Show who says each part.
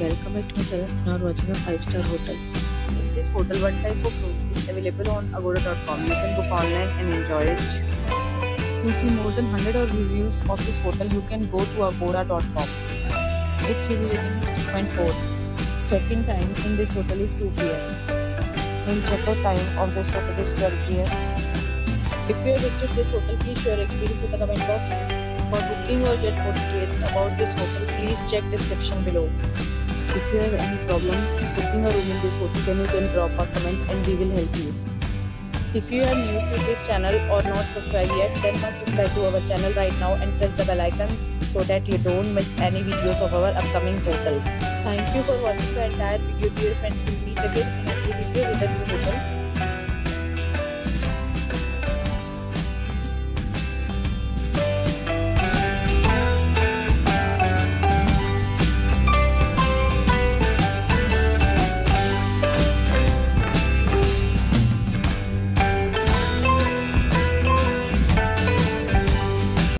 Speaker 1: welcome back to my channel and are watching a 5 star hotel.
Speaker 2: In this hotel, one type of room is available on agoda.com. You can book online and enjoy it.
Speaker 1: To see more than 100 of reviews of this hotel, you can go to agoda.com. Its rating is 2.4. Check-in time in this hotel is 2 p.m. And check-out time of this hotel is 12 p.m. If you have visited this hotel, please share your experience in the comment box. For booking or get more details about this hotel, please check description below. If you have any problem booking a room in this hotel, you can drop a comment and we will help you. If you are new to this channel or not subscribed yet, then must subscribe to our channel right now and press the bell icon so that you don't miss any videos of our upcoming hotel. Thank you for watching the entire video. Dear friends, we'll meet again